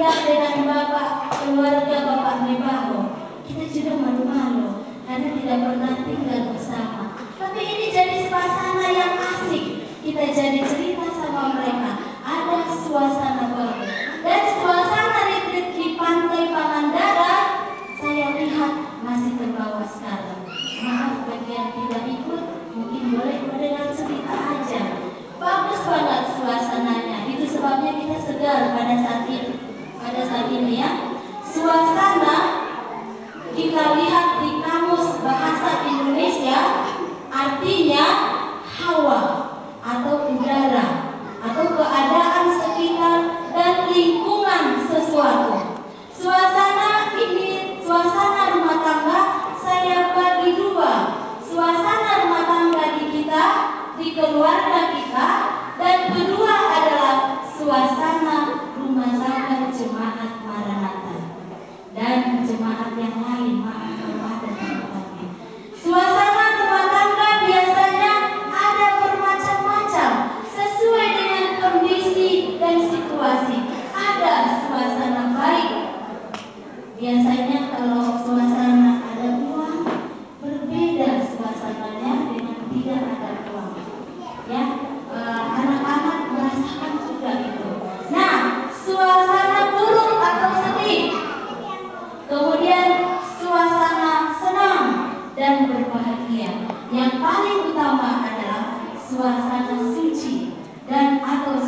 ayah dengan bapak keluarga bapak Nebaho kita juga malu-malu karena tidak pernah tinggal bersama. Tapi ini jadi suasana yang asik. Kita jadi cerita sama mereka. Ada suasana baru. Dan suasana retreat di pantai Pangandaran saya lihat masih terbawa sekarang. Maaf bagi yang tidak ikut mungkin boleh mendengar cerita. aja. Saat ini ya. Suasana kita lihat di kamus bahasa Indonesia artinya hawa atau udara atau keadaan sekitar dan lingkungan sesuatu. Suasana ini, suasana rumah tangga saya bagi dua. Suasana rumah tangga di kita, di keluarga kita, dan kedua adalah suasana rumah tangga jemaat Maranatha dan jemaat yang lain maaf kalau ada tempatnya. Suasana rumah tangga biasanya ada bermacam-macam sesuai dengan kondisi dan situasi. Ada suasana baik. Biasanya kalau suasana ada uang berbeda suasananya dengan tidak ada uang. Ya, eh, anak-anak merasakan juga itu. Nah, suasana buruk atau sedih Kemudian suasana senang dan berbahagia. Yang paling utama adalah suasana suci dan atau